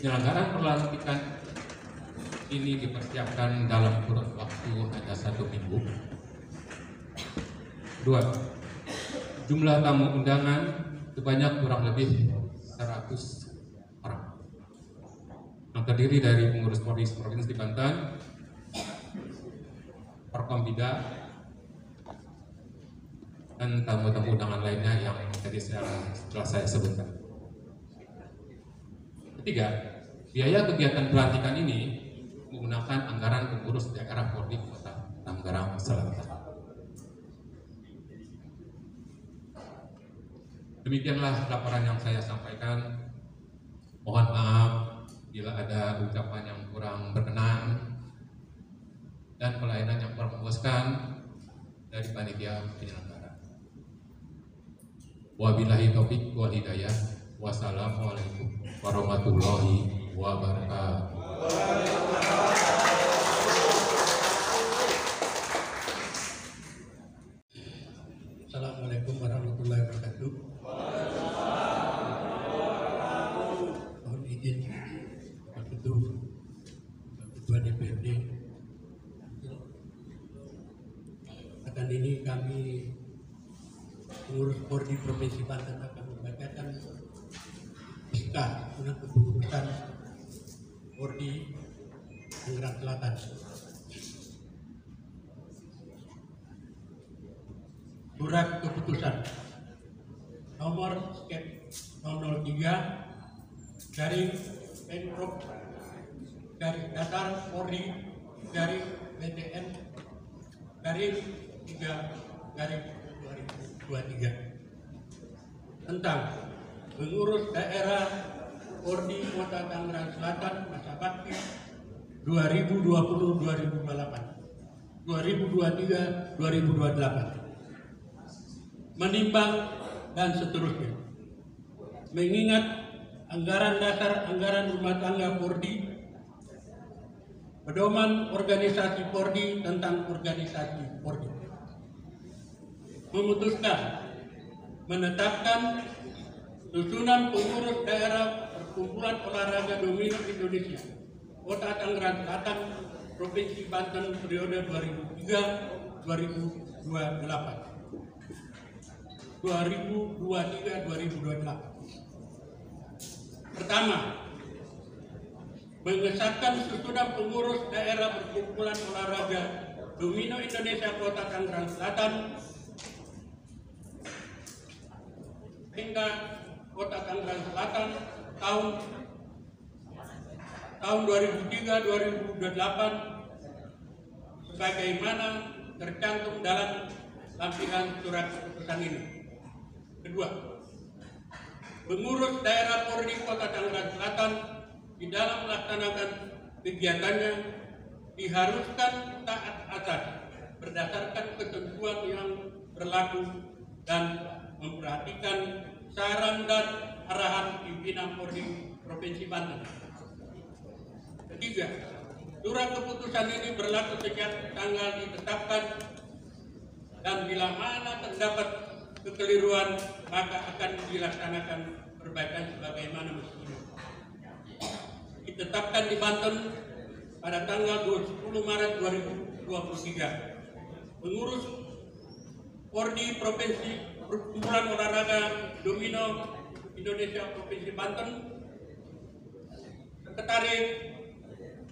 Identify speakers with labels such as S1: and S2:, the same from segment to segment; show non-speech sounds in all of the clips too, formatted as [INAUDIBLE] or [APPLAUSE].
S1: Penyelenggaraan pelantikan ini dipersiapkan dalam kurun waktu hanya satu minggu. Dua, jumlah tamu undangan sebanyak kurang lebih 100 orang. Yang terdiri dari pengurus Polri Provinsi Banten, Forkombida, dan tamu-tamu undangan lainnya yang tadi saya, setelah saya sebutkan. Ketiga, biaya kegiatan pelantikan ini menggunakan anggaran pengurus daerah Polri Kota Tangerang Selatan. Demikianlah laporan yang saya sampaikan. Mohon maaf bila ada ucapan yang kurang berkenan dan pelayanan yang kurang memuaskan dari panitia penyelenggara. Wabillahi taufik wal hidayah. Wassalamualaikum warahmatullahi wabarakatuh.
S2: Assalamualaikum warahmatullahi wabarakatuh. Mohon izin Pak Ketua, Ketua DPRD. Akan ini kami pengurus Polri Provinsi Banten akan membacakan SK tentang kepengurusan Polri Tangerang Selatan. surat keputusan nomor skep 003 dari Pemprov dari Datar Polri dari BTN dari 3 dari 2023 tentang pengurus daerah Polri Kota Tangerang Selatan masa bakti 2020-2028 2023 2028 menimbang dan seterusnya. Mengingat anggaran dasar anggaran rumah tangga Pordi, pedoman organisasi Pordi tentang organisasi Pordi, memutuskan menetapkan susunan pengurus daerah perkumpulan olahraga domino Indonesia Kota Tangerang Selatan Provinsi Banten periode 2003-2028 2023-2028. Pertama, mengesahkan susunan pengurus daerah perkumpulan olahraga Domino Indonesia Kota Tangerang Selatan hingga Kota Tangerang Selatan tahun tahun 2003-2028 sebagaimana tercantum dalam lampiran surat keputusan ini. Kedua, pengurus daerah Polri Kota Tangerang Selatan di dalam melaksanakan kegiatannya diharuskan taat azas berdasarkan ketentuan yang berlaku dan memperhatikan saran dan arahan pimpinan Polri Provinsi Banten. Ketiga, surat keputusan ini berlaku sejak tanggal ditetapkan dan bila mana terdapat kekeliruan maka akan dilaksanakan perbaikan sebagaimana mestinya. Ditetapkan di Banten pada tanggal 10 Maret 2023. Pengurus Pordi Provinsi perkumpulan olahraga domino Indonesia Provinsi Banten Sekretaris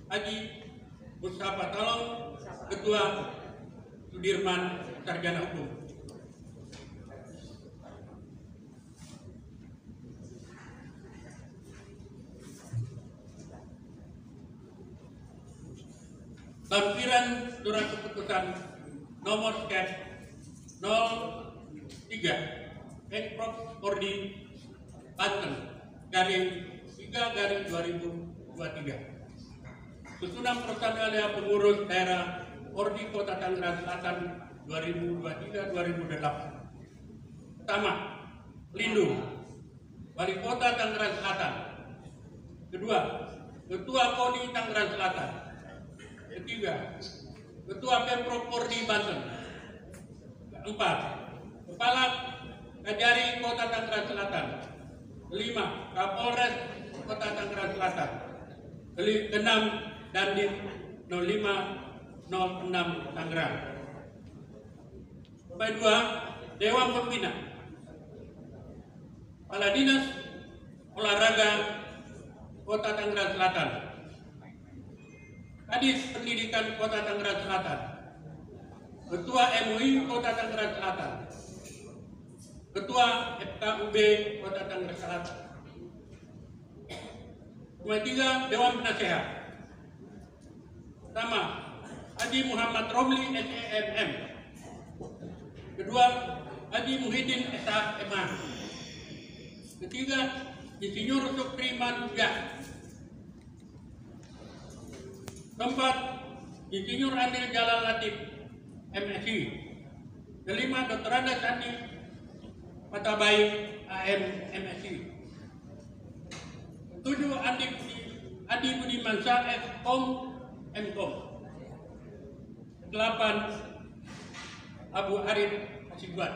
S2: Haji Mustafa Talong Ketua Sudirman Sarjana Hukum. Lampiran surat keputusan nomor skep 0 tiga. Pemprov Kordi Banten dari tiga dari 2023 susunan pertama oleh pengurus daerah Kordi Kota Tangerang Selatan 2023-2008 pertama Lindung Wali Kota Tangerang Selatan. Kedua Ketua Kodi Tangerang Selatan. Ketiga Ketua Pemprov Kordi Banten. Keempat Kepala Kajari Kota Tangerang Selatan. Kelima, Kapolres Kota Tangerang Selatan. Ke-6 Dandim 0506 Tangerang. Nomor 2 Dewan Pembina. Kepala Dinas Olahraga Kota Tangerang Selatan. Kadis Pendidikan Kota Tangerang Selatan. Ketua MUI Kota Tangerang Selatan. Ketua FKUB Kota Tangerang Selatan. Nomor tiga, Dewan Penasehat. Pertama, Haji Muhammad Romli SEMM. Kedua, Haji Muhyiddin SHMA. Ketiga, Insinyur Supri Manusia. Keempat, Insinyur Anil Jalal Latif, MSI. Kelima, Dr. Anda Sandi Matabai, AM, MSI. Tujuh, Andi Budi, Adi Budi Mansa, FKOM, MKOM. Delapan, Abu Arif Hasibuan.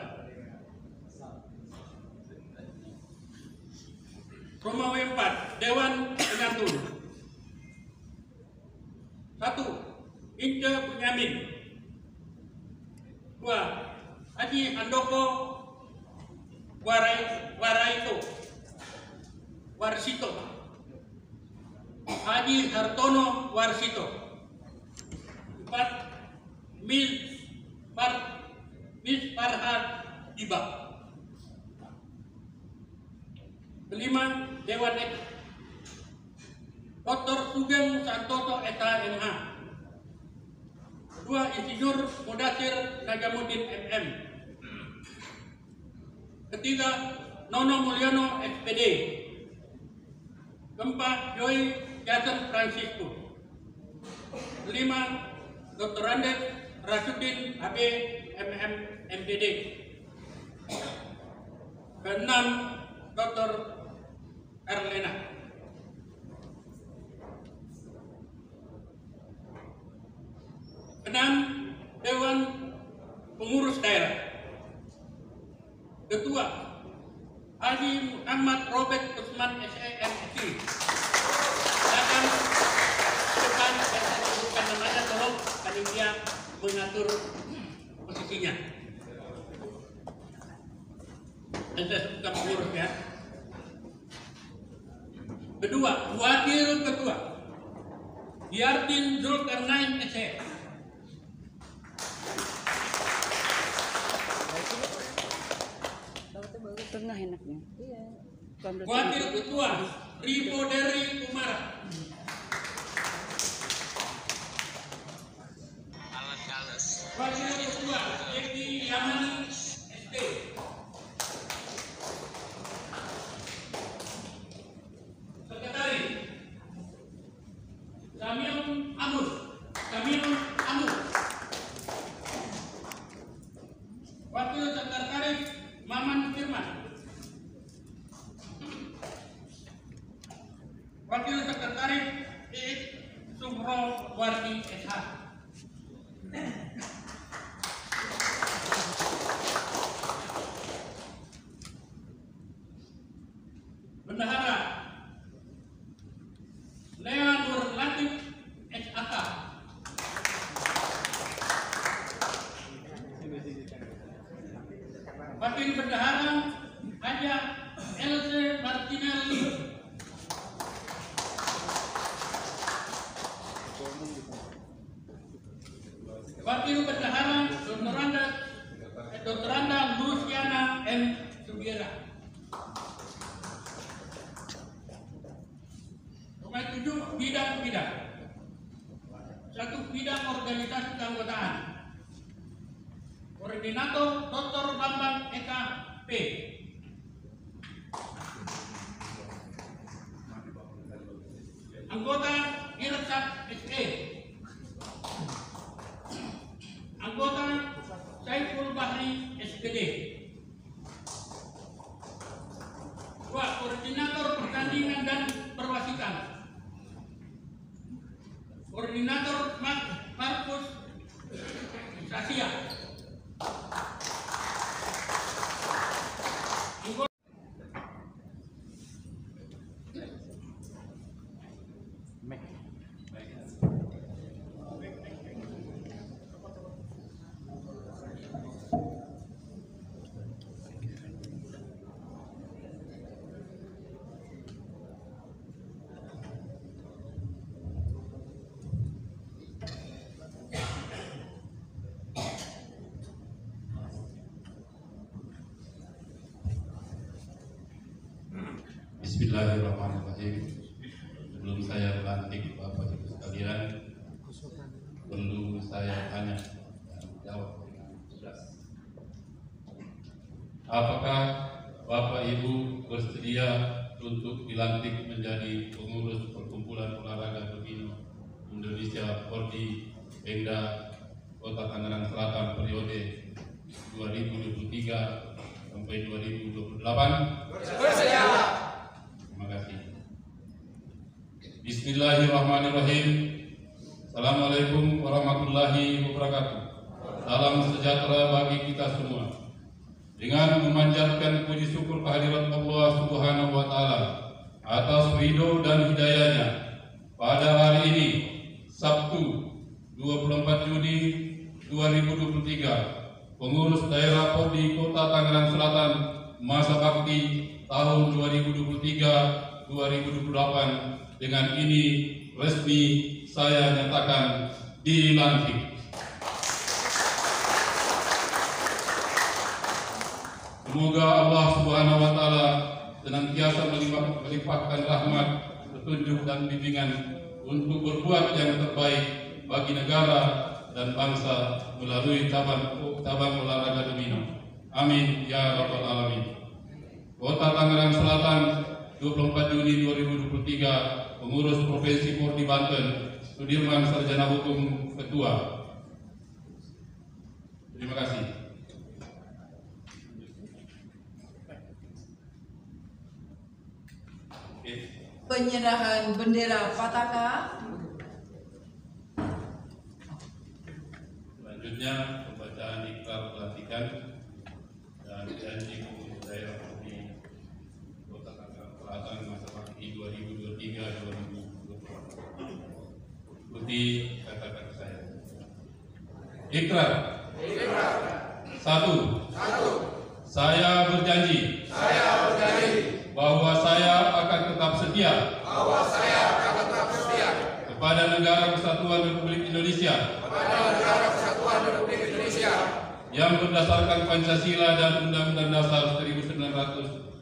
S2: Romawi 4, Dewan Pengatur. Satu, Ince Bunyamin. Dua, Haji Handoko Warai, Waraito. Warsito. Haji Hartono Warsito. Empat, Mil Far, Mis Farhad Iba. Kelima, Dewan Ek. Dr. Sugeng Santoso SHMH. Kedua, Insinyur Mudasir Najamuddin MM. Ketiga, Nono Mulyono SPD. Keempat, Joy Jason Francisco. Kelima, Dr. Andes Rasudin AB MM MPD. Keenam, Dr. Erlena. Enam, Dewan Pengurus Daerah. Ketua, Haji Muhammad Robert Usman SEMC. Silakan depan saya sebutkan namanya tolong panitia mengatur posisinya. Dan saya sebutkan pengurus ya. Kedua, wakil ketua Yardin Zulkarnain
S3: Tengah enaknya. Iya.
S2: Ketua Ribo Deri Kumara. Wakil Wakil Bendahara Haja Else Martinelli Wakil Bendahara Dr. Dr. Anda Luciana M. Subiera. Nomor tujuh bidang-bidang. Satu bidang organisasi keanggotaan. Koordinator Dr. P
S4: Bismillahirrahmanirrahim. Sebelum saya lantik Bapak Ibu sekalian, perlu saya tanya dan jawab dengan jelas. Apakah Bapak Ibu bersedia untuk dilantik menjadi pengurus perkumpulan olahraga Domino Indonesia Pordi Pemda Kota Tangerang Selatan periode 2023 sampai 2028? Terima kasih. Bismillahirrahmanirrahim. Assalamualaikum warahmatullahi wabarakatuh. Salam sejahtera bagi kita semua. Dengan memanjatkan puji syukur kehadirat Allah Subhanahu wa taala atas ridho dan hidayahnya pada hari ini Sabtu 24 Juni 2023 pengurus daerah Pordi Kota Tangerang Selatan masa bakti tahun 2023-2028 dengan ini resmi saya nyatakan dilantik. Semoga Allah Subhanahu wa taala senantiasa melimpah- melimpahkan rahmat, petunjuk dan bimbingan untuk berbuat yang terbaik bagi negara dan bangsa melalui cabang olahraga domino. Amin ya rabbal alamin. Kota Tangerang Selatan 24 Juni 2023 pengurus Provinsi Porti Banten Sudirman Sarjana Hukum Ketua. Terima kasih.
S5: Penyerahan bendera Pataka
S4: Selanjutnya pembacaan ikrar pelantikan dan janji pengurus daerah di Kota Tangerang Selatan masa bakti 2023-2024. Ikuti kata-kata saya. Ikrar. Satu. Saya berjanji. bahwa saya akan tetap setia. kepada negara Kesatuan Republik Indonesia. yang berdasarkan Pancasila dan Undang-Undang Dasar 1945.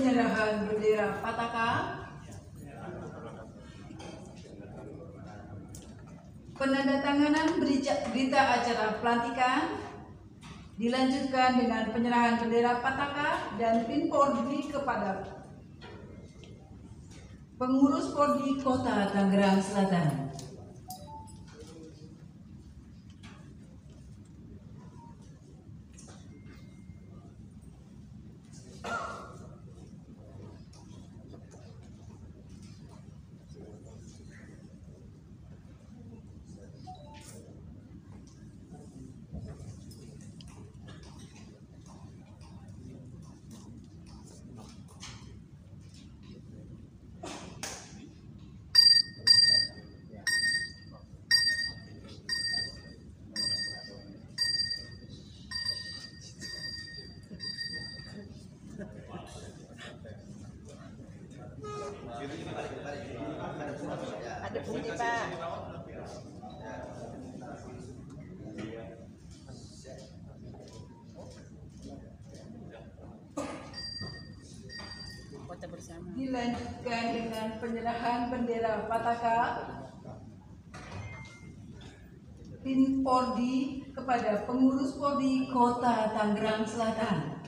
S5: penyerahan bendera Pataka penandatanganan berita, acara pelantikan dilanjutkan dengan penyerahan bendera Pataka dan pin Pordi kepada pengurus Pordi Kota Tangerang Selatan. Penyerahan bendera Pataka Tim Pordi kepada pengurus Pordi Kota Tangerang Selatan.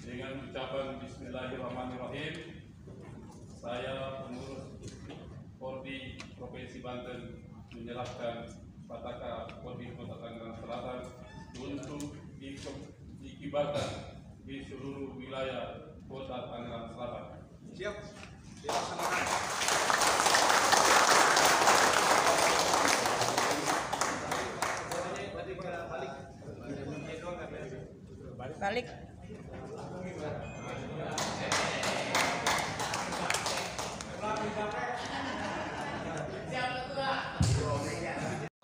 S4: Dengan ucapan Bismillahirrahmanirrahim, saya pengurus Pordi Provinsi Banten menyerahkan Pataka Pordi Kota Tangerang Selatan untuk di- dikibarkan di seluruh wilayah Kota Tangerang Selatan.
S3: Balik.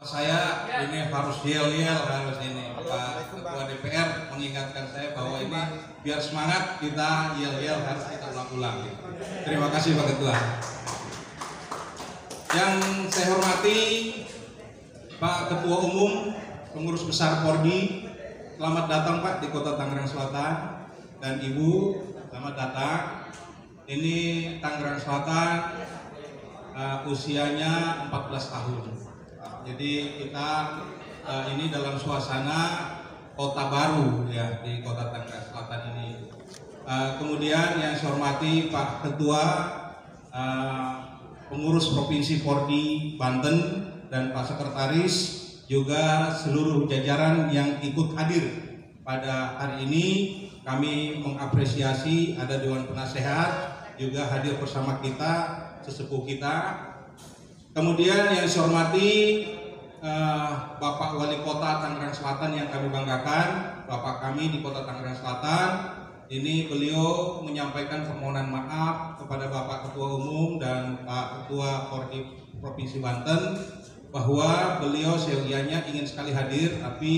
S6: Saya ini harus yel-yel harus ini Pak Ketua DPR mengingatkan saya bahwa ini biar semangat kita yel-yel harus kita ulang-ulang. Terima kasih Pak Ketua. Yang saya hormati Pak Ketua Umum Pengurus Besar Pordi, selamat datang Pak di Kota Tangerang Selatan dan Ibu, selamat datang. Ini Tangerang Selatan uh, usianya 14 tahun. Jadi kita uh, ini dalam suasana kota baru ya di Kota Tangerang. Uh, kemudian yang saya hormati Pak Ketua uh, pengurus Provinsi Pordi Banten dan Pak Sekretaris juga seluruh jajaran yang ikut hadir. Pada hari ini kami mengapresiasi ada Dewan Penasehat juga hadir bersama kita sesepuh kita. Kemudian yang saya hormati eh, Bapak Wali Kota Tangerang Selatan yang kami banggakan Bapak kami di Kota Tangerang Selatan ini beliau menyampaikan permohonan maaf kepada Bapak Ketua Umum dan Pak Ketua Kordi Provinsi Banten bahwa beliau seusianya ingin sekali hadir tapi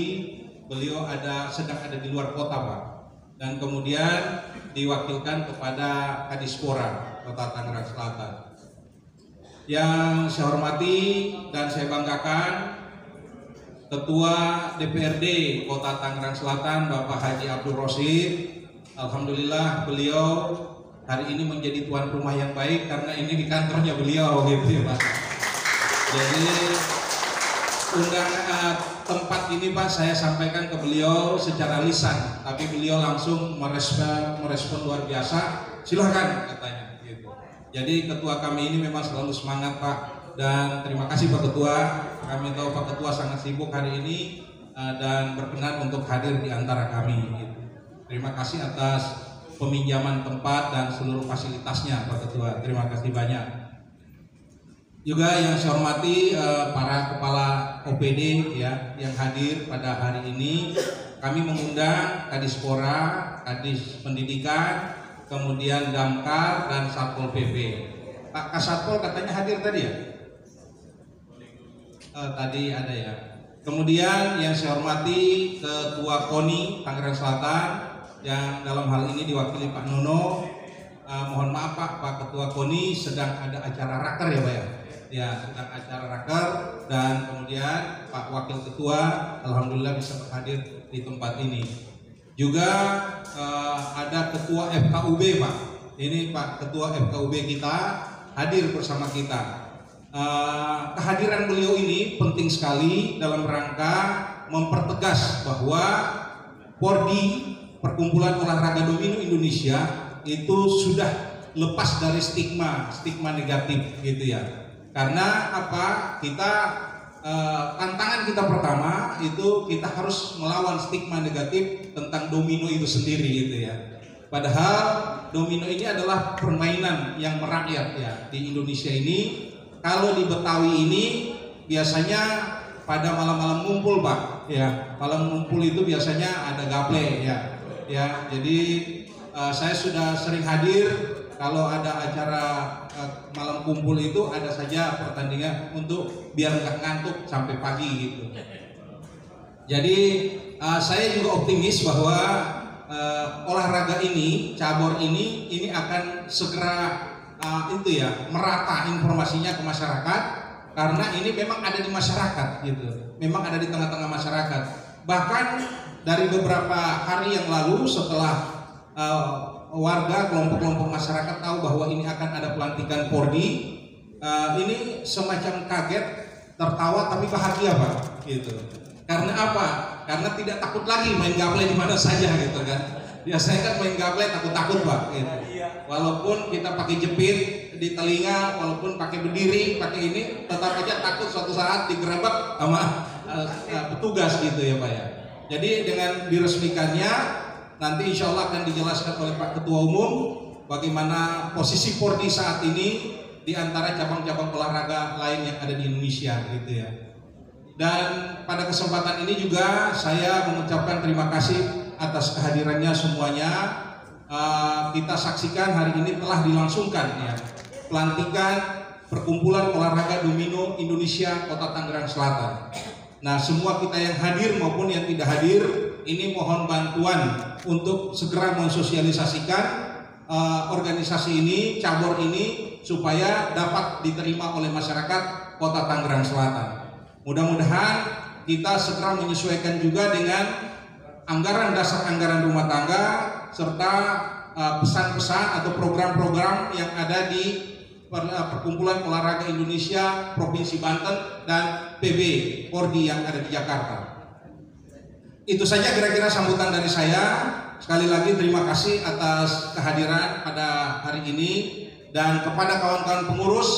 S6: beliau ada sedang ada di luar kota Pak. Dan kemudian diwakilkan kepada Kadispora Kota Tangerang Selatan. Yang saya hormati dan saya banggakan Ketua DPRD Kota Tangerang Selatan Bapak Haji Abdul Rosid Alhamdulillah beliau hari ini menjadi tuan rumah yang baik karena ini di kantornya beliau gitu ya Pak. Jadi undang eh, tempat ini Pak saya sampaikan ke beliau secara lisan. Tapi beliau langsung merespon merespon luar biasa. Silahkan katanya gitu. Jadi ketua kami ini memang selalu semangat Pak. Dan terima kasih Pak Ketua. Kami tahu Pak Ketua sangat sibuk hari ini eh, dan berkenan untuk hadir di antara kami gitu. Terima kasih atas peminjaman tempat dan seluruh fasilitasnya Pak Ketua terima kasih banyak juga yang saya hormati eh, para kepala OPD ya yang hadir pada hari ini kami mengundang Kadispora, Kadis Pendidikan, kemudian Damkar dan Satpol PP. Pak Kasatpol katanya hadir tadi ya? Eh, tadi ada ya. Kemudian yang saya hormati Ketua KONI Tangerang Selatan yang dalam hal ini diwakili Pak Nono. Eh, mohon maaf Pak, Pak Ketua KONI sedang ada acara raker ya Pak ya? Ya sedang acara raker dan kemudian Pak Wakil Ketua Alhamdulillah bisa hadir di tempat ini. Juga eh, ada Ketua FKUB Pak. Ini Pak Ketua FKUB kita hadir bersama kita. Eh, kehadiran beliau ini penting sekali dalam rangka mempertegas bahwa Pordi Perkumpulan Olahraga Domino Indonesia itu sudah lepas dari stigma stigma negatif gitu ya. Karena apa? Kita eh, tantangan kita pertama itu kita harus melawan stigma negatif tentang domino itu sendiri gitu ya. Padahal domino ini adalah permainan yang merakyat ya di Indonesia ini. Kalau di Betawi ini biasanya pada malam-malam ngumpul pak, ya malam ngumpul itu biasanya ada gaple ya, ya. Jadi eh, saya sudah sering hadir kalau ada acara eh, malam kumpul itu ada saja pertandingan untuk biar nggak ngantuk sampai pagi gitu. Jadi uh, saya juga optimis bahwa eh, olahraga ini, cabur ini, ini akan segera eh, itu ya merata informasinya ke masyarakat karena ini memang ada di masyarakat gitu, memang ada di tengah-tengah masyarakat. Bahkan dari beberapa hari yang lalu setelah eh, warga kelompok-kelompok masyarakat tahu bahwa ini akan ada pelantikan Pordi, eh, ini semacam kaget, tertawa tapi bahagia pak, gitu. Karena apa? Karena tidak takut lagi main gaple di mana saja gitu kan. Biasanya kan main gaple takut-takut pak. Gitu. Walaupun kita pakai jepit di telinga, walaupun pakai berdiri, pakai ini, tetap aja takut suatu saat digerebek sama eh, eh, petugas gitu ya pak ya. Jadi dengan diresmikannya nanti insya Allah akan dijelaskan oleh Pak Ketua Umum bagaimana posisi Pordi saat ini di antara cabang-cabang olahraga lain yang ada di Indonesia gitu ya. Dan pada kesempatan ini juga saya mengucapkan terima kasih atas kehadirannya semuanya. Eh, kita saksikan hari ini telah dilangsungkan ya pelantikan perkumpulan olahraga domino Indonesia Kota Tangerang Selatan. Nah, semua kita yang hadir maupun yang tidak hadir ini mohon bantuan untuk segera mensosialisasikan eh, organisasi ini, cabur ini supaya dapat diterima oleh masyarakat Kota Tangerang Selatan. Mudah-mudahan kita segera menyesuaikan juga dengan anggaran dasar anggaran rumah tangga serta uh, pesan-pesan atau program-program yang ada di uh, Perkumpulan Olahraga Indonesia Provinsi Banten dan PB Pordi yang ada di Jakarta. Itu saja kira-kira sambutan dari saya. Sekali lagi terima kasih atas kehadiran pada hari ini dan kepada kawan-kawan pengurus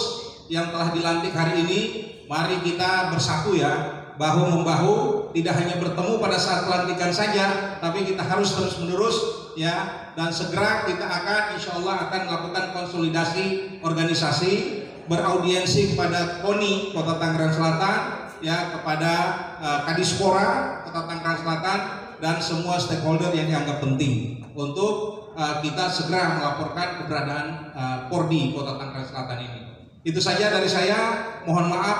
S6: yang telah dilantik hari ini, mari kita bersatu ya, bahu membahu, tidak hanya bertemu pada saat pelantikan saja, tapi kita harus terus menerus ya, dan segera kita akan insya Allah akan melakukan konsolidasi organisasi beraudiensi kepada KONI Kota Tangerang Selatan ya kepada eh, Kadispora Kota Tangerang Selatan dan semua stakeholder yang dianggap penting untuk eh, kita segera melaporkan keberadaan eh, Pordi Kota Tangerang Selatan ini. Itu saja dari saya. Mohon maaf.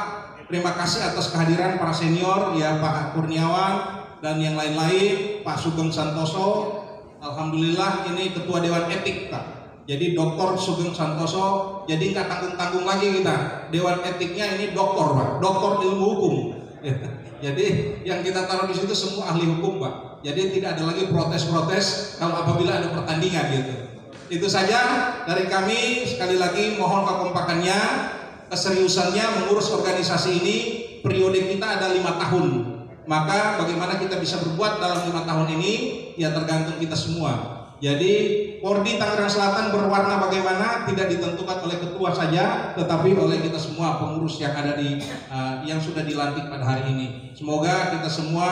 S6: Terima kasih atas kehadiran para senior ya Pak Kurniawan dan yang lain-lain Pak Sugeng Santoso. Alhamdulillah ini Ketua Dewan Etik Pak. Jadi Dr. Sugeng Santoso, jadi nggak tanggung-tanggung lagi kita. Dewan etiknya ini doktor, Pak. Doktor ilmu hukum. [LAUGHS] jadi yang kita taruh di situ semua ahli hukum, Pak. Jadi tidak ada lagi protes-protes kalau apabila ada pertandingan gitu. Itu saja dari kami. Sekali lagi mohon kekompakannya, keseriusannya mengurus organisasi ini. Periode kita ada lima tahun. Maka bagaimana kita bisa berbuat dalam lima tahun ini ya tergantung kita semua. Jadi Pordi Tangerang Selatan berwarna bagaimana tidak ditentukan oleh ketua saja, tetapi oleh kita semua pengurus yang ada di uh, yang sudah dilantik pada hari ini. Semoga kita semua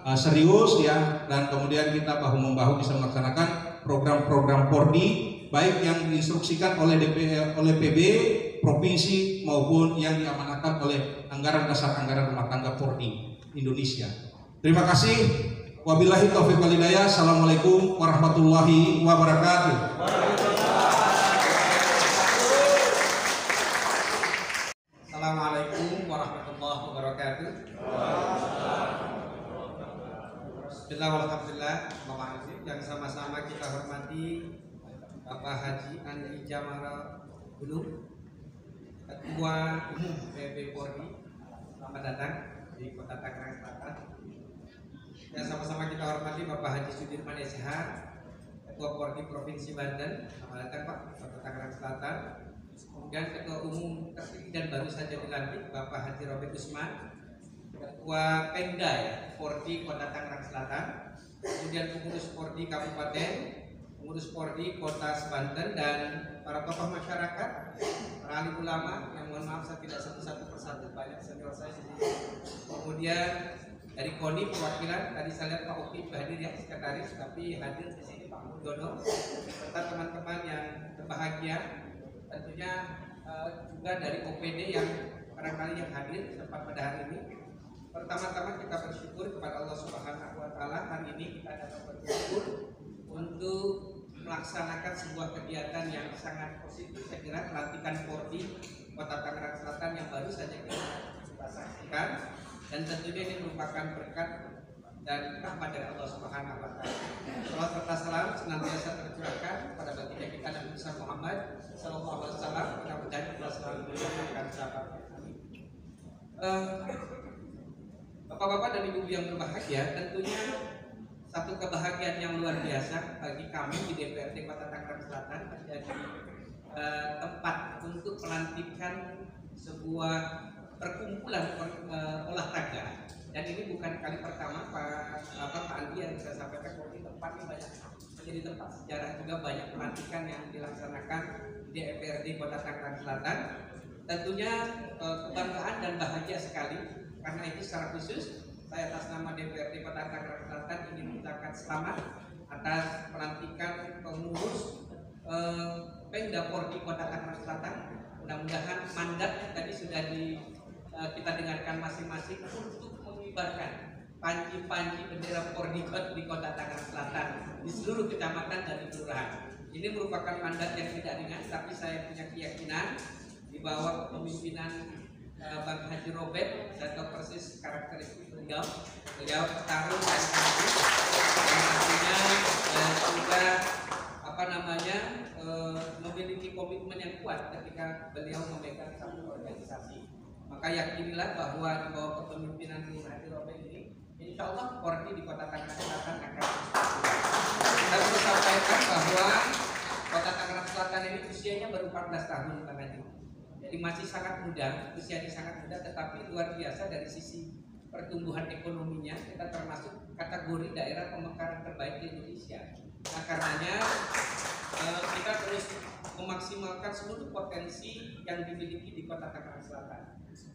S6: uh, serius ya dan kemudian kita bahu membahu bisa melaksanakan program-program Pordi baik yang diinstruksikan oleh DPR oleh PB provinsi maupun yang diamanatkan oleh anggaran dasar anggaran rumah tangga Pordi Indonesia. Terima kasih. Wabillahi taufiq wal hidayah. Assalamualaikum warahmatullahi wabarakatuh.
S7: Assalamualaikum warahmatullahi wabarakatuh. Bismillah walhamdulillah Bapak Haji yang sama-sama kita hormati Bapak Haji Andi Jamara Gunung Ketua Umum PB Polri Selamat datang di Kota Tangerang Selatan yang sama-sama kita hormati Bapak Haji Sudirman SH Ketua Polri Provinsi Banten Selamat Pak Kota Tangerang Selatan Kemudian Ketua Umum terpilih dan baru saja dilantik Bapak Haji Robert Usman Ketua Pemda ya, Pordi Kota Tangerang Selatan Kemudian pengurus Pordi Kabupaten Pengurus Pordi Kota Banten dan para tokoh masyarakat Para alim ulama yang mohon maaf saya tidak satu-satu persatu banyak senior saya. Kemudian dari KONI perwakilan tadi saya lihat Pak Uki hadir ya sekretaris tapi hadir di sini Pak Mudono. Serta teman-teman yang berbahagia tentunya eh, juga dari OPD yang barangkali yang hadir sempat pada hari ini. Pertama-tama kita bersyukur kepada Allah Subhanahu wa taala hari ini kita dapat bersyukur untuk melaksanakan sebuah kegiatan yang sangat positif. Saya kira pelantikan Porti Kota Tangerang Selatan yang baru saja kita saksikan dan tentunya ini merupakan berkat dan rahmat dari Allah Subhanahu wa taala. Salawat serta salam senantiasa tercurahkan kepada baginda kita Nabi Muhammad sallallahu alaihi wasallam, kita selalu sahabat. Eh, Bapak-bapak dan ibu yang berbahagia, tentunya satu kebahagiaan yang luar biasa bagi kami di DPRD Kota Tangerang Selatan menjadi eh, tempat untuk pelantikan sebuah perkumpulan eh, olahraga dan ini bukan kali pertama Pak apa, Pak Andi yang saya sampaikan bahwa ini tempat ini banyak menjadi tempat sejarah juga banyak pelantikan yang dilaksanakan di DPRD Kota Tangerang Selatan tentunya eh, kebanggaan dan bahagia sekali karena itu secara khusus saya atas nama DPRD Kota Tangerang Selatan ingin mengucapkan selamat atas pelantikan pengurus eh, Pemda Pordi Kota Tangerang Selatan. Mudah-mudahan mandat tadi sudah di kita dengarkan masing-masing untuk mengibarkan panji-panji bendera Pordi di Kota Tangerang Selatan di seluruh kecamatan dan di kelurahan. Ini merupakan mandat yang tidak ringan, tapi saya punya keyakinan di bawah kepemimpinan eh, Bang Haji Robert saya tahu persis karakteristik beliau beliau petarung dan tangguh tentunya eh, juga apa namanya eh, memiliki komitmen yang kuat ketika beliau memegang satu organisasi maka yakinilah bahwa di bawah kepemimpinan Bung Robert ini Insya Allah Porti di Kota Tangerang Selatan akan kita perlu sampaikan bahwa Kota Tangerang Selatan ini usianya baru 14 tahun Haji jadi masih sangat muda, usianya sangat muda, tetapi luar biasa dari sisi pertumbuhan ekonominya kita termasuk kategori daerah pemekaran terbaik di Indonesia. Nah karenanya eh, kita terus memaksimalkan seluruh potensi yang dimiliki di Kota Tangerang Selatan.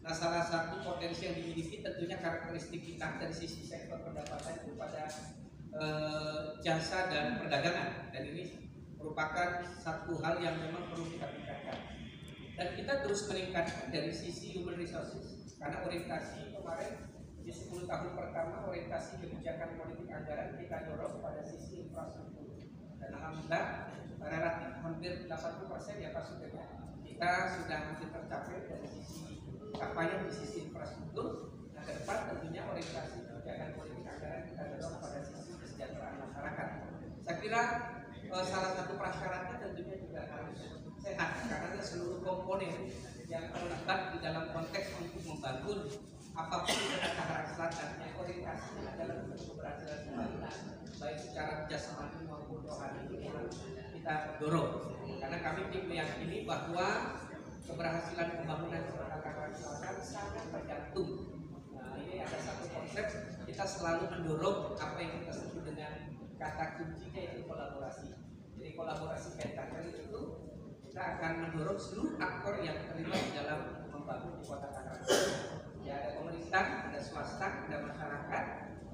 S7: Nah salah satu potensi yang dimiliki tentunya karakteristik kita dari sisi sektor pendapatan itu pada eh, jasa dan perdagangan. Dan ini merupakan satu hal yang memang perlu kita tingkatkan. Dan kita terus meningkatkan dari sisi human resources. Karena orientasi kemarin di 10 tahun pertama orientasi kebijakan politik anggaran kita dorong pada sisi infrastruktur. Dan alhamdulillah relatif hampir 80 persen ya Pak Sugeng kita sudah hampir tercapai dari sisi capaian di sisi infrastruktur nah ke depan tentunya orientasi. Kebijakan politik anggaran kita dorong pada sisi kesejahteraan masyarakat. Saya kira eh, salah satu prasyaratnya tentunya juga harus sehat karena seluruh komponen yang terlibat di dalam konteks untuk membangun apa pun Kota Tangerang Selatan. Yang orientasinya adalah untuk keberhasilan pembangunan baik secara jasmani maupun rohani. Kita dorong. Karena kami tim meyakini bahwa keberhasilan pembangunan Tangerang Selatan sangat tergantung nah ini ada satu konsep kita selalu mendorong apa yang kita sebut dengan kata kuncinya itu kolaborasi jadi kolaborasi pentakel itu kita akan mendorong seluruh aktor yang terlibat dalam membangun di kota Tangerang. Ya ada pemerintah, ada swasta, ada masyarakat,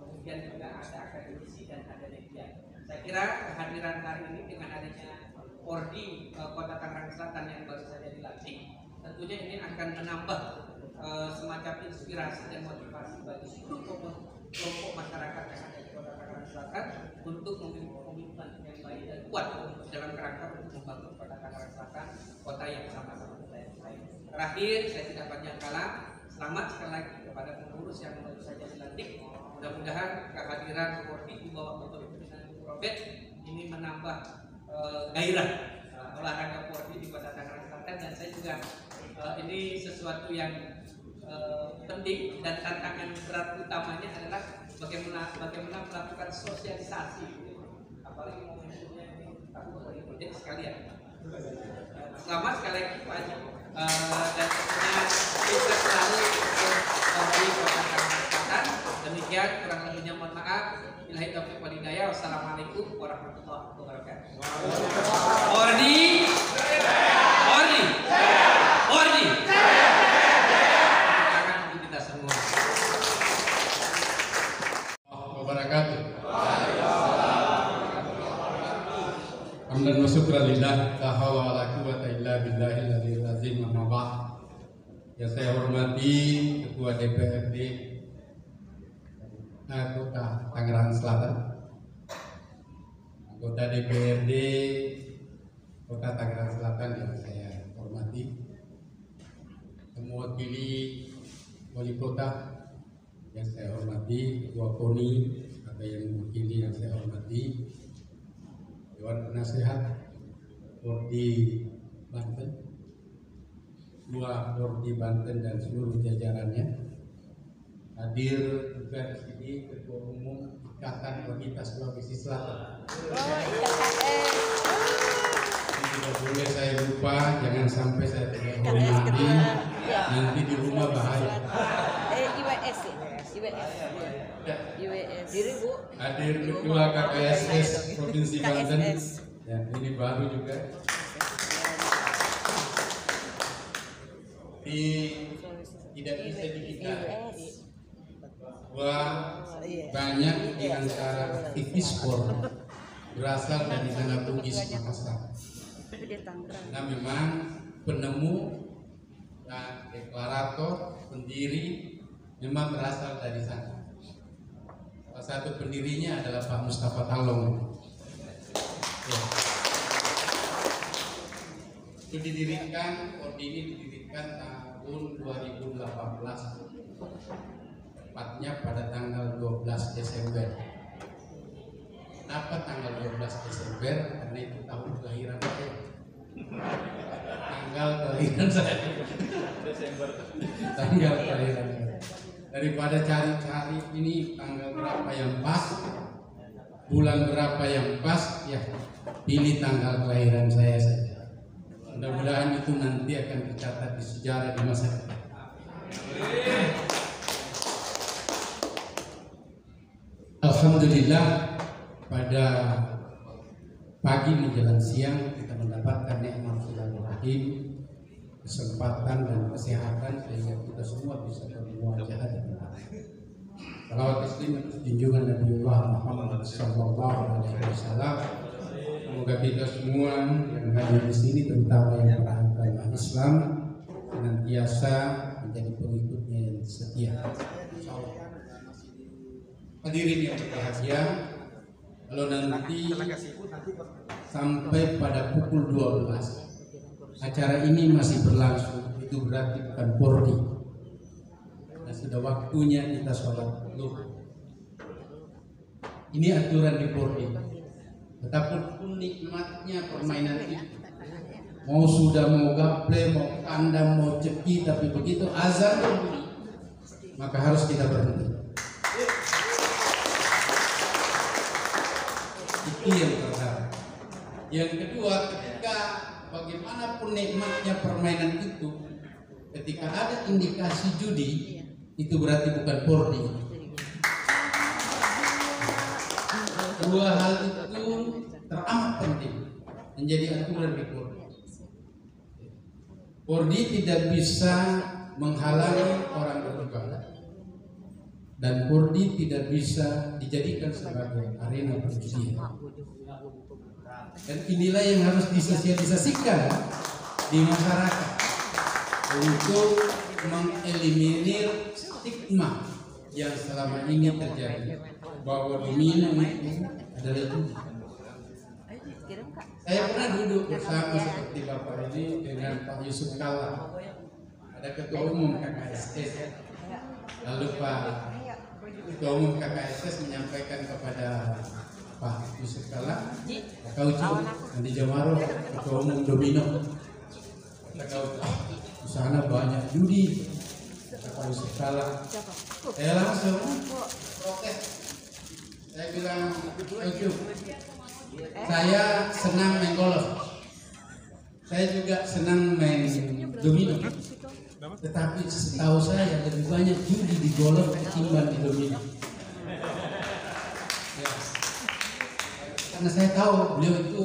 S7: kemudian juga ada akademisi dan ada media. Saya kira kehadiran hari ini dengan adanya Pordi eh, Kota Tangerang Selatan yang baru saja dilantik, tentunya ini akan menambah eh, semacam inspirasi dan motivasi bagi seluruh kelompok masyarakat yang ada di Kota Tangerang Selatan untuk memiliki komitmen yang baik dan kuat dalam kerangka untuk membangun Kota Tangerang Selatan, kota yang sama-sama kita yang baik. Terakhir, saya tidak panjang kala, selamat sekali lagi kepada pengurus yang baru saja dilantik. Mudah-mudahan kehadiran Porti di bawah kepemimpinan Robert ini menambah eh, gairah eh, olahraga Porti di Kota Tangerang Selatan. Dan saya juga eh, ini sesuatu yang eh, penting dan tantangan berat utamanya adalah bagaimana bagaimana melakukan sosialisasi. Apalagi momentumnya ini tahun 2020 sekalian. Selamat sekali lagi Pak Eh, dan tentunya kita selalu memberi kota Tangerang Selatan. Demikian kurang lebihnya mohon maaf. Wassalamualaikum warahmatullahi wabarakatuh
S4: Hamdan wa syukran lillah la haula wa la quwwata illa billahil. Yang saya hormati Ketua DPRD Kota Tangerang Selatan, anggota DPRD Kota Tangerang Selatan yang saya hormati, mewakili wali kota
S8: yang saya hormati Ketua KONI atau yang mewakili yang saya hormati. Dewan Penasehat Pordi Banten. Dua Pordi Banten dan seluruh jajarannya hadir juga di sini Ketua Umum Ikatan Wanita Sulawesi Selatan
S3: Oh, iya
S8: tidak boleh saya lupa jangan sampai saya tidak
S3: KS
S8: hormati
S3: ketua. Ya.
S8: nanti di rumah bahaya
S3: Eh, IWS ya? IWS. IWS. Diri Bu.
S8: hadir ketua KKSS Provinsi Banten ya ini baru juga di tidak bisa
S3: IWS.
S8: Bahwa banyak di antara aktivis Polri berasal dari tanah Bugis Makassar. Karena memang penemu dan deklarator pendiri memang berasal dari sana. Salah satu pendirinya adalah Pak Mustafa Talong. Ya. itu didirikan ini didirikan tahun 2018 tepatnya pada tanggal 12 Desember Kenapa tanggal 12 Desember? Karena itu tahun kelahiran saya. Tanggal kelahiran saya. Desember. Tanggal kelahiran saya. Daripada cari-cari ini tanggal berapa yang pas, bulan berapa yang pas, ya pilih tanggal kelahiran saya saja. Mudah-mudahan itu nanti akan tercatat di sejarah di masa depan. Alhamdulillah pada pagi menjelang siang kita mendapatkan nikmat silaturahim kesempatan dan kesehatan sehingga kita semua bisa bermuajah dan Salawat Islam atas junjungan Nabiullah Muhammad Sallallahu Alaihi Wasallam. Semoga kita semua yang hadir di sini, terutama yang beragama Islam, senantiasa menjadi pengikutnya yang setia. Hadirin yang berbahagia, kalau nanti sampai pada pukul 12 acara ini masih berlangsung, itu berarti bukan pordi. Nah, sudah waktunya kita sholat zuhur. Ini aturan di pordi. Betapapun nikmatnya permainan itu. Mau sudah mau gaple, mau kandang, mau ceki, tapi begitu azan maka harus kita berhenti. Itu yang pertama. Yang kedua, ketika bagaimanapun nikmatnya permainan itu, ketika ada indikasi judi, itu berarti bukan pordi. Dua hal itu teramat penting menjadi aturan di pordi. Pordi tidak bisa menghalangi orang beribadah dan Pordi tidak bisa dijadikan sebagai arena perjudian. Dan inilah yang harus disosialisasikan di masyarakat untuk mengeliminir stigma yang selama ini terjadi bahwa domino itu adalah
S3: Kak.
S8: Saya pernah duduk bersama seperti Bapak ini dengan Pak Yusuf Kala, ada ketua umum KKSS, lalu Pak Ketua Umum KKSS menyampaikan kepada Pak Yusuf Kala, kau cuy, Andi Jamaro, Ketua Umum Domino. Kau, "Ah, di sana banyak judi. Pak Yusuf Kala. Saya langsung protes. Saya bilang, cuy, saya senang main golf. Saya juga senang main domino. Tetapi setahu saya lebih banyak judi di golf ketimbang di domino. Ya. Karena saya tahu beliau itu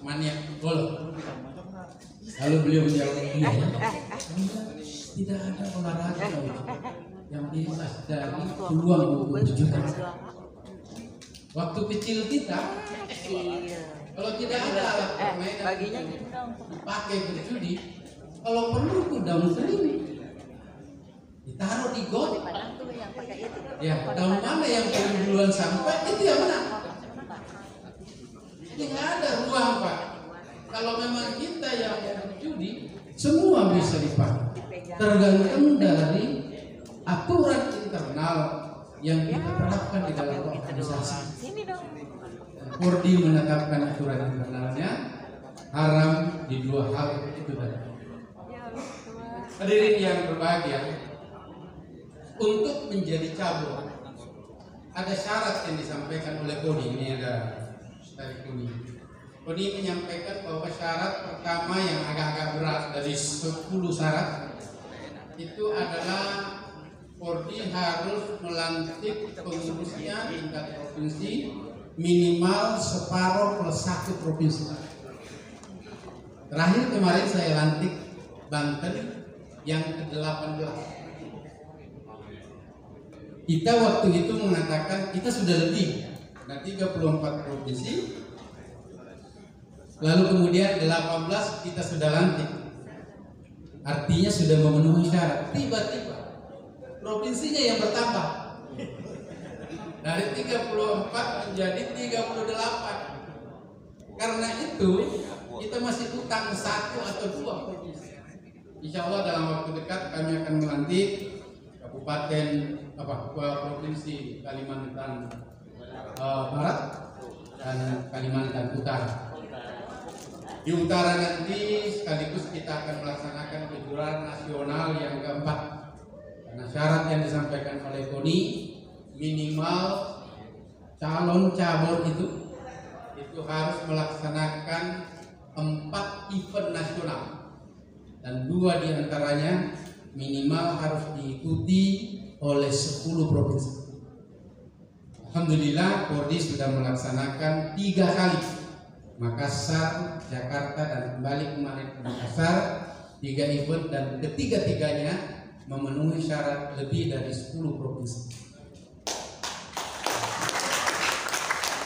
S8: maniak golf. Lalu beliau menjawab, iya, tidak ada olahraga yang bebas dari peluang untuk berjuang. Waktu kecil kita, kalau tidak ada alat permainan
S3: Baginya
S8: yang
S3: dong.
S8: dipakai berjudi, kalau perlu daun selimut ditaruh di got. Ya, daun mana yang paling duluan sampai itu yang menang. Jadi nggak ada ruang pak. Kalau memang kita yang berjudi, semua bisa dipakai. Tergantung dari aturan internal yang kita terapkan di dalam organisasi. Pordi menetapkan aturan internalnya haram di dua hal itu tadi. Hadirin yang berbahagia, untuk menjadi cabur ada syarat yang disampaikan oleh Koni ini ada dari Koni. Koni menyampaikan bahwa syarat pertama yang agak-agak berat dari 10 syarat itu adalah Pordi harus melantik pengurusnya tingkat provinsi minimal separuh plus satu provinsi. Terakhir kemarin saya lantik Banten yang ke-18. Kita waktu itu mengatakan kita sudah lebih ada 34 provinsi. Lalu kemudian 18 kita sudah lantik. Artinya sudah memenuhi syarat. Tiba-tiba provinsinya yang bertambah. Dari 34 menjadi 38. Karena itu kita masih utang satu atau dua provinsi. Insya Allah dalam waktu dekat kami akan melantik kabupaten apa provinsi Kalimantan eh, Barat dan Kalimantan Utara. Di utara nanti sekaligus kita akan melaksanakan kejuaraan nasional yang keempat. Karena syarat yang disampaikan oleh Koni minimal calon cabur itu itu harus melaksanakan empat event nasional dan dua di antaranya minimal harus diikuti oleh 10 provinsi. Alhamdulillah Pordi sudah melaksanakan tiga kali Makassar, Jakarta dan kembali kemarin ke Makassar tiga event dan ketiga-tiganya memenuhi syarat lebih dari 10 provinsi.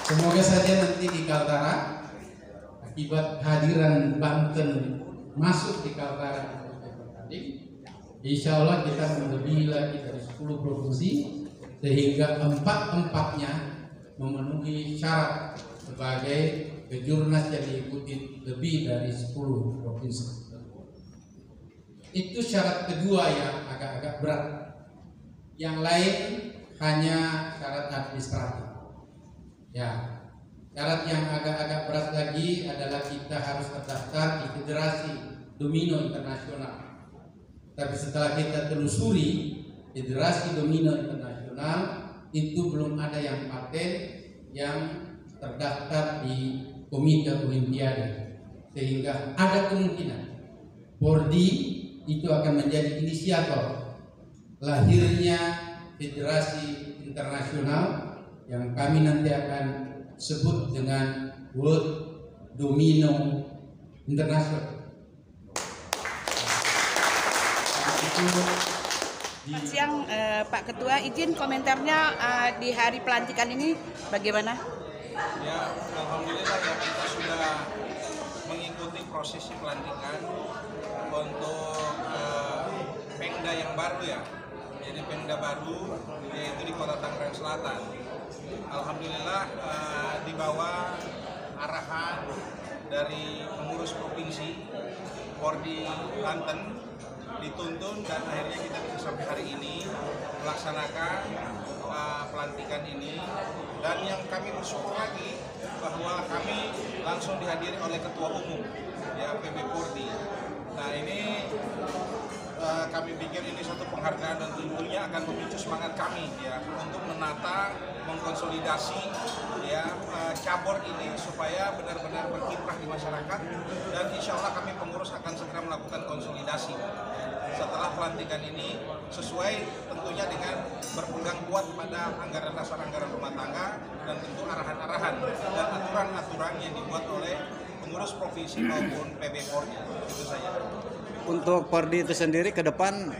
S8: Semoga saja nanti di Kaltara akibat hadiran Banten masuk di Kaltara Insya Allah kita melebihi lagi dari 10 provinsi sehingga empat-empatnya memenuhi syarat sebagai kejurnas yang diikuti lebih dari 10 provinsi. Itu syarat kedua yang agak-agak berat. Yang lain hanya syarat administratif. Ya, syarat yang agak-agak berat lagi adalah kita harus terdaftar di Federasi Domino Internasional. Tapi setelah kita telusuri Federasi Domino Internasional itu belum ada yang paten yang terdaftar di Komite Olimpiade sehingga ada kemungkinan Pordi itu akan menjadi inisiator lahirnya federasi internasional yang kami nanti akan sebut dengan World Domino International. Itu di
S3: Siang eh, Pak Ketua, izin komentarnya eh, di hari pelantikan ini bagaimana?
S6: Ya, alhamdulillah ya kita sudah mengikuti prosesi pelantikan untuk eh, Pemda yang baru ya. Jadi Pemda baru yaitu di Kota Tangerang Selatan. Alhamdulillah eh, di bawah arahan dari pengurus provinsi Pordi Banten dituntun dan akhirnya kita bisa sampai hari ini melaksanakan uh, pelantikan ini. Dan yang kami bersyukur lagi bahwa kami langsung dihadiri oleh ketua umum ya PB Pordi. Nah ini uh, kami pikir ini suatu penghargaan dan tentunya akan memicu semangat kami ya untuk menata, mengkonsolidasi ya uh, cabur ini supaya benar-benar berkiprah di masyarakat. Dan insya Allah kami pengurus akan segera melakukan konsolidasi setelah pelantikan ini sesuai tentunya dengan berpegang kuat pada anggaran dasar anggaran rumah tangga dan tentu arahan-arahan dan aturan-aturan yang dibuat oleh pengurus provinsi maupun PB Pordi itu saja.
S9: Untuk Pordi itu sendiri ke depan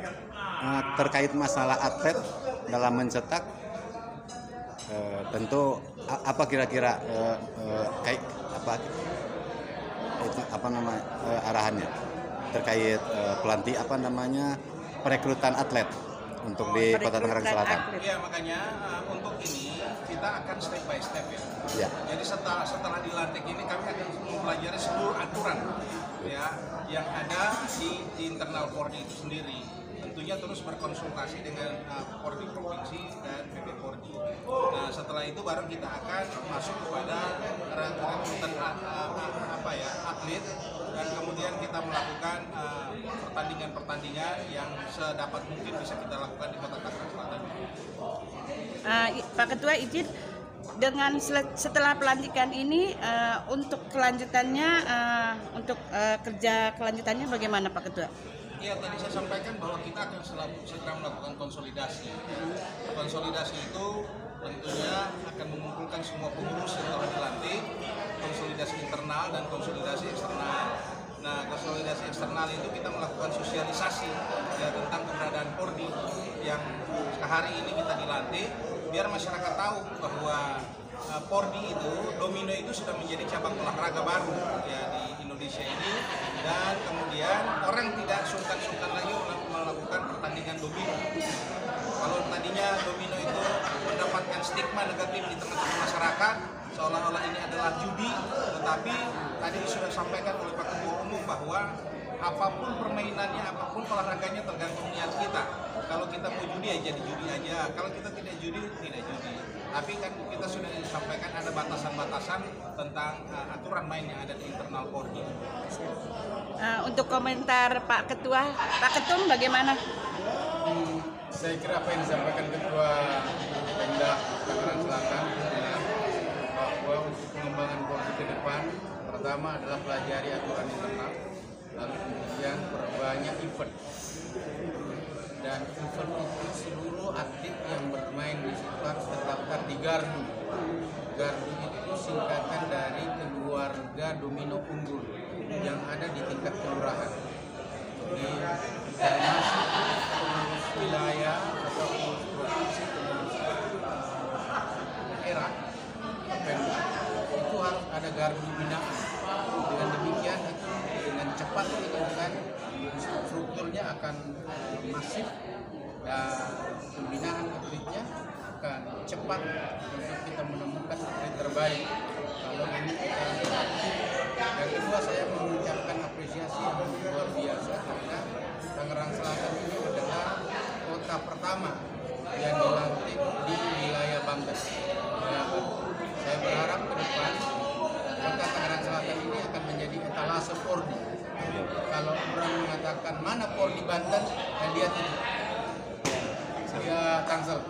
S9: eh, terkait masalah atlet dalam mencetak eh, tentu apa kira-kira eh, eh, kayak apa apa nama arahannya terkait eh, pelanti apa namanya perekrutan atlet untuk di Kota Tangerang Selatan.
S3: atlet.
S6: Ya makanya uh, untuk ini kita akan step by step ya.
S9: Ya.
S6: Jadi setelah setelah dilantik ini kami akan mempelajari seluruh aturan ya yang ada di, di internal Pordi itu sendiri tentunya terus berkonsultasi dengan uh, Pordi provinsi dan PP Pordi. Nah setelah itu baru kita akan masuk kepada re- rekrutan a- a- apa ya atlet dan kemudian kita melakukan uh, pertandingan-pertandingan yang sedapat mungkin bisa kita lakukan di Kota Tangerang Selatan.
S3: I- Pak Ketua izin dengan setelah pelantikan ini eh, untuk kelanjutannya eh, untuk eh, kerja kelanjutannya bagaimana Pak Ketua?
S6: Iya tadi saya sampaikan bahwa kita akan selalu segera melakukan konsolidasi. Konsolidasi itu tentunya akan mengumpulkan semua pengurus yang telah dilantik, konsolidasi internal dan konsolidasi eksternal. Nah, konsolidasi eksternal itu kita melakukan sosialisasi ya tentang keberadaan Pordi yang hari ini kita dilantik biar masyarakat tahu bahwa uh, Pordi itu domino itu sudah menjadi cabang olahraga baru ya di Indonesia ini dan kemudian orang tidak sungkan-sungkan lagi mel- melakukan pertandingan domino. Kalau tadinya domino itu mendapatkan stigma negatif di tengah-tengah masyarakat seolah-olah ini adalah judi, tetapi tadi sudah sampaikan oleh Pak Umum bahwa apa pun permainannya, apa pun olahraganya tergantung niat kita. Kalau kita mau judi ya jadi judi aja, kalau kita tidak judi tidak judi. Tapi kan kita sudah sampaikan ada batasan-batasan tentang uh, aturan main yang ada di internal Polri.
S3: Eh, untuk komentar Pak Ketua, Pak Ketum bagaimana?
S8: Hmm, saya kira apa yang disampaikan Ketua Pemda Tangerang Selatan adalah bahwa untuk pengembangan Polri ke depan pertama adalah pelajari aturan internal lalu kemudian perbanyak event. Dan event itu seluruh atlet yang bermain di situ harus terdaftar di Gardu. Gardu itu singkatan dari keluarga domino unggul yang ada di tingkat kelurahan. Jadi termasuk pengurus wilayah atau pengurus provinsi pengurus daerah. Pemda itu harus ada gardu binaan cepat itu kan strukturnya akan masif dan pembinaan atletnya akan cepat untuk kita menemukan atlet terbaik. Kalau ini kita yang kedua saya mengucapkan apresiasi yang luar biasa karena Tangerang Selatan ini adalah kota pertama yang dilantik di wilayah Banten. Ya, saya berharap ke depan kota Tangerang Selatan ini akan menjadi etalase Pordi. Kalau mengatakan mana Pordi Banten, ya lihat itu. Ya Tangsel.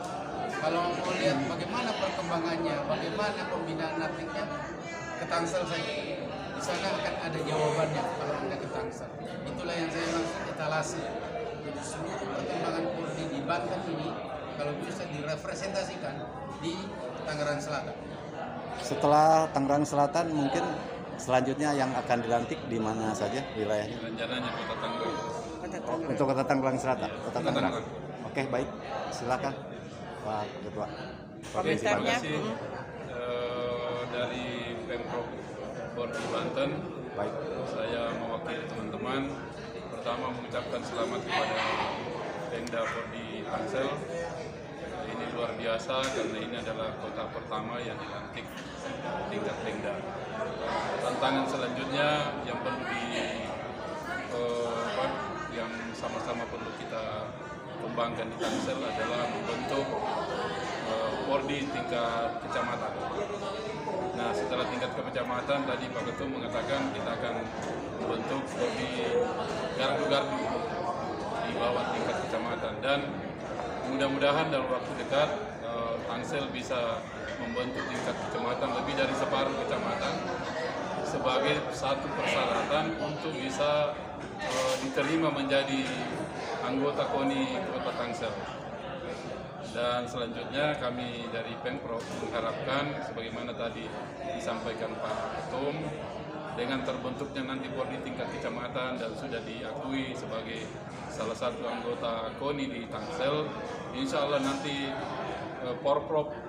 S8: Kalau mau lihat bagaimana perkembangannya, bagaimana pembinaan atletnya, ke Tangsel saja. Di sana akan ada jawabannya kalau anda ke Tangsel. Itulah yang saya maksud etalase. Jadi seluruh perkembangan Polri di Banten ini kalau bisa direpresentasikan di Tangerang Selatan.
S9: Setelah Tangerang Selatan mungkin selanjutnya yang akan dilantik di mana saja wilayahnya?
S4: rencananya kota Tangerang.
S3: Kota
S9: Oh, untuk Kota Tangerang Selatan, Kota Tangerang. Oke, baik. Silakan Pak Ketua. Provinsi
S4: Terima
S3: Komentarnya.
S4: kasih eh, dari Pemprov Bordi Banten.
S9: Baik.
S4: Saya mewakili teman-teman. Pertama mengucapkan selamat kepada Pemda Bordi Tangsel. Ini luar biasa karena ini adalah kota pertama yang dilantik tingkat Pemda. Tantangan selanjutnya yang perlu di apa, yang sama-sama perlu kita kembangkan di Tangsel adalah membentuk eh, Pordi tingkat kecamatan. Nah setelah tingkat kecamatan tadi Pak Ketum mengatakan kita akan membentuk Pordi gardu-gardu di bawah tingkat kecamatan dan mudah-mudahan dalam waktu dekat eh, Tangsel bisa membentuk tingkat kecamatan lebih dari separuh kecamatan sebagai satu persyaratan untuk bisa eh, diterima menjadi anggota KONI Kota Tangsel. Dan selanjutnya kami dari Pemprov mengharapkan sebagaimana tadi disampaikan Pak Ketum dengan terbentuknya nanti Pordi tingkat kecamatan dan sudah diakui sebagai salah satu anggota KONI di Tangsel, insya Allah nanti eh, Porprov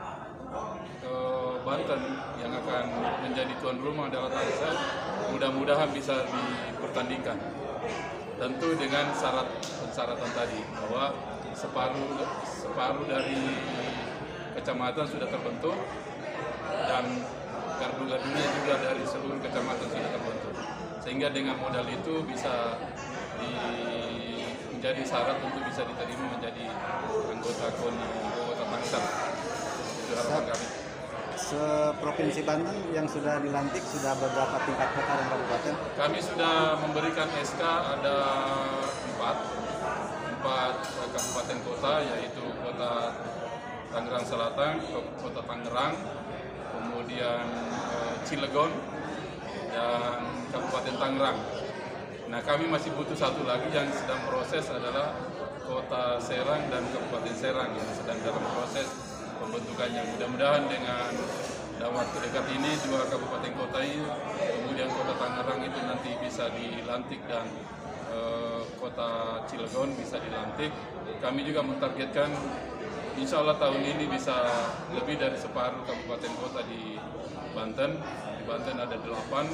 S4: Banten yang akan menjadi tuan rumah adalah Tangsel, mudah-mudahan bisa dipertandingkan. Tentu dengan syarat persyaratan tadi bahwa separuh separuh dari kecamatan sudah terbentuk dan gardu-gardunya juga dari seluruh kecamatan sudah terbentuk. sehingga dengan modal itu bisa di- menjadi syarat untuk bisa diterima menjadi anggota KONI Kota Tangsel. Itu harapan kami.
S9: Seprovinsi Banten yang sudah dilantik sudah beberapa tingkat kota dan kabupaten.
S4: Kami sudah memberikan SK ada empat, empat kabupaten kota yaitu kota Tangerang Selatan, kota Tangerang, kemudian eh, Cilegon dan Kabupaten Tangerang. Nah kami masih butuh satu lagi yang sedang proses adalah kota Serang dan Kabupaten Serang yang sedang dalam proses pembentukannya. Mudah-mudahan dengan dalam waktu dekat ini dua kabupaten kota ini, kemudian kota Tangerang itu nanti bisa dilantik dan eh, kota Cilegon bisa dilantik. Kami juga mentargetkan insya Allah tahun ini bisa lebih dari separuh kabupaten kota di Banten. Di Banten ada delapan,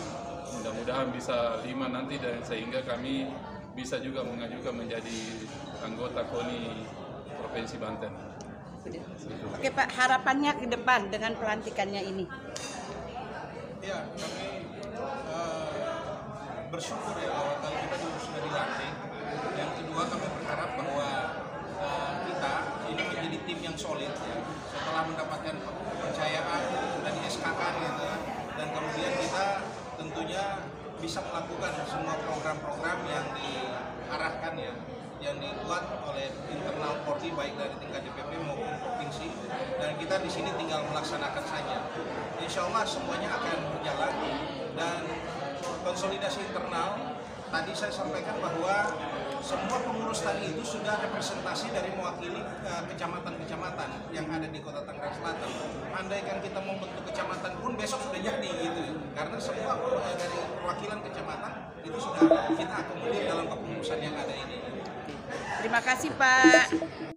S4: mudah-mudahan bisa lima nanti dan sehingga kami bisa juga mengajukan menjadi anggota KONI Provinsi Banten.
S3: Oke Pak, harapannya ke depan dengan pelantikannya ini.
S6: Ya, kami eh, bersyukur ya bahwa kalau kita sudah dilantik. Yang kedua kami berharap bahwa eh, kita ini menjadi tim yang solid ya. Setelah mendapatkan kepercayaan dari SKK gitu ya. Dan kemudian kita tentunya bisa melakukan semua program-program yang diarahkan ya yang dibuat oleh internal Polri baik dari tingkat DPP maupun provinsi dan kita di sini tinggal melaksanakan saja. Insya Allah semuanya akan berjalan dan konsolidasi internal tadi saya sampaikan bahwa semua pengurus tadi itu sudah representasi dari mewakili eh, kecamatan-kecamatan yang ada di Kota Tangerang Selatan. Andaikan kita mau bentuk kecamatan pun besok sudah jadi gitu, karena semua eh, dari perwakilan kecamatan itu sudah kita akomodir dalam kepengurusan yang ada ini.
S3: Terima kasih Pak.